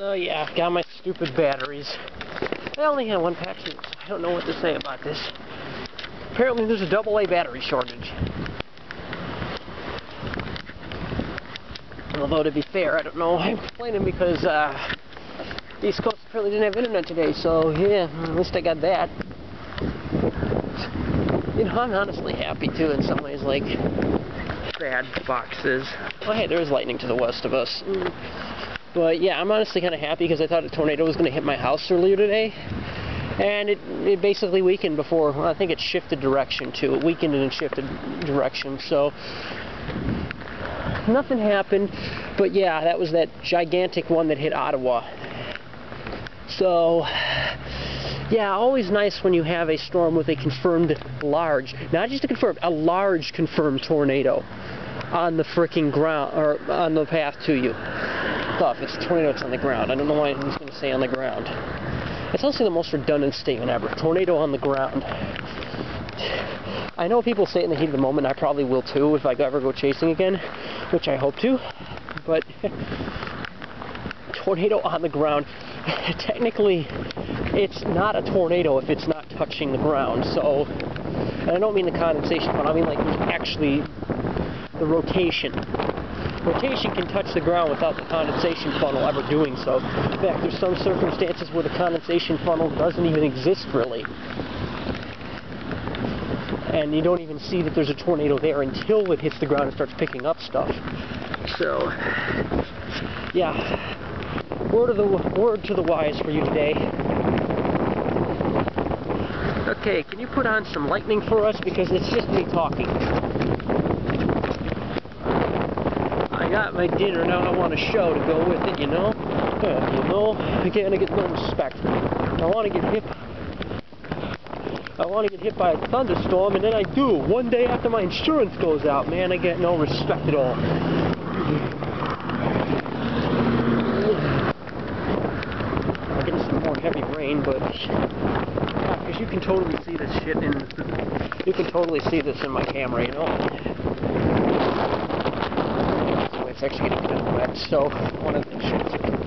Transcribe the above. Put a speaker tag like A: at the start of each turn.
A: So yeah, got my stupid batteries. I only had one pack, so I don't know what to say about this. Apparently there's a double A battery shortage. Although to be fair, I don't know. I'm complaining because uh, East Coast apparently didn't have internet today, so yeah, at least I got that. You know, I'm honestly happy too in some ways, like bad boxes. Oh hey, there is lightning to the west of us. But yeah, I'm honestly kind of happy because I thought a tornado was going to hit my house earlier today. And it, it basically weakened before, well, I think it shifted direction too. It weakened and it shifted direction, so nothing happened. But yeah, that was that gigantic one that hit Ottawa. So, yeah, always nice when you have a storm with a confirmed large, not just a confirmed, a large confirmed tornado on the freaking ground, or on the path to you. It's tornado, it's on the ground. I don't know why he's going to say on the ground. It's also the most redundant statement ever. Tornado on the ground. I know people say it in the heat of the moment, I probably will too if I ever go chasing again, which I hope to, but tornado on the ground, technically it's not a tornado if it's not touching the ground, so, and I don't mean the condensation but I mean like actually the rotation. Rotation can touch the ground without the condensation funnel ever doing so. In fact, there's some circumstances where the condensation funnel doesn't even exist really. And you don't even see that there's a tornado there until it hits the ground and starts picking up stuff. So, yeah. Word of the word to the wise for you today. Okay, can you put on some lightning for us because it's just me talking. I got my dinner, now I want a show to go with it, you know? Uh, you know, I can't get no respect. I want to get hit. I want to get hit by a thunderstorm, and then I do. One day after my insurance goes out, man, I get no respect at all. I'm getting some more heavy rain, but because you can totally see this shit in, you can totally see this in my camera, you know. It's actually getting a of wet, so one of the shits.